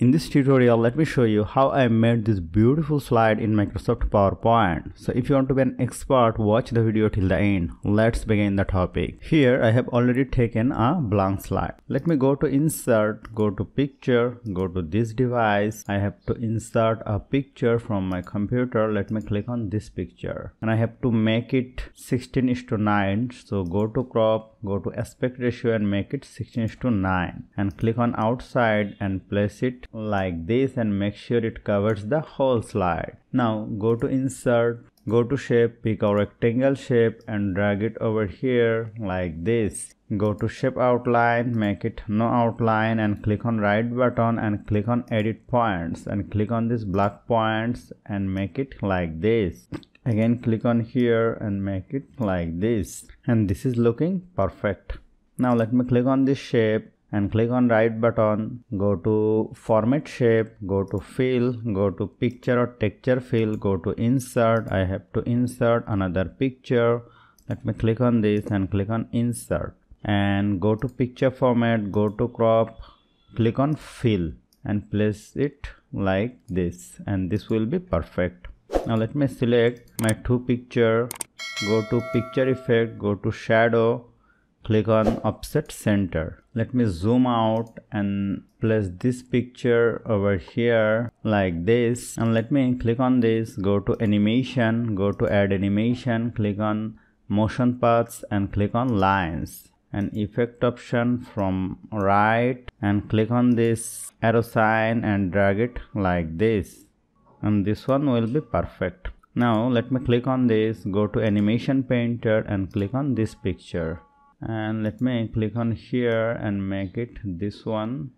In this tutorial, let me show you how I made this beautiful slide in Microsoft PowerPoint. So if you want to be an expert, watch the video till the end. Let's begin the topic. Here I have already taken a blank slide. Let me go to insert, go to picture, go to this device. I have to insert a picture from my computer. Let me click on this picture and I have to make it 16 is to 9. So go to crop, go to aspect ratio and make it 16 is to 9 and click on outside and place it like this and make sure it covers the whole slide. Now go to insert, go to shape, pick a rectangle shape and drag it over here like this. Go to shape outline, make it no outline and click on right button and click on edit points and click on these black points and make it like this again click on here and make it like this and this is looking perfect now let me click on this shape and click on right button go to format shape go to fill go to picture or texture fill go to insert i have to insert another picture. Let me click on this and click on insert. And go to picture format go to crop click on fill and place it like this. And this will be perfect. Now let me select my two picture. Go to picture effect go to shadow click on offset center. Let me zoom out and place this picture over here like this. And let me click on this go to animation go to add animation click on motion paths and click on lines. And effect option from right and click on this arrow sign and drag it like this. And this one will be perfect. Now let me click on this go to animation painter and click on this picture and let me click on here and make it this one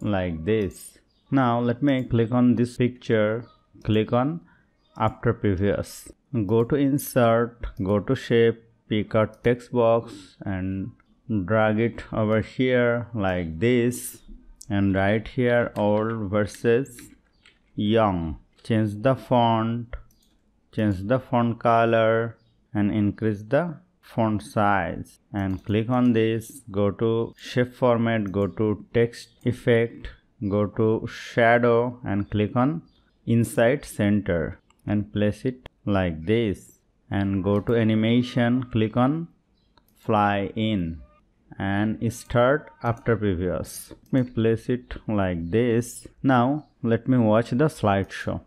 like this. Now let me click on this picture. Click on after previous. Go to insert go to shape pick a text box and drag it over here like this. And write here old versus young. Change the font change the font color and increase the font size and click on this. Go to shape format go to text effect go to shadow and click on inside center and place it like this. And go to animation click on fly in and start after previous. Let me place it like this. Now let me watch the slideshow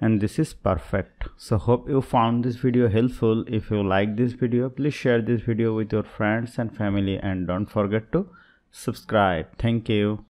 and this is perfect. So hope you found this video helpful. If you like this video please share this video with your friends and family and don't forget to subscribe. Thank you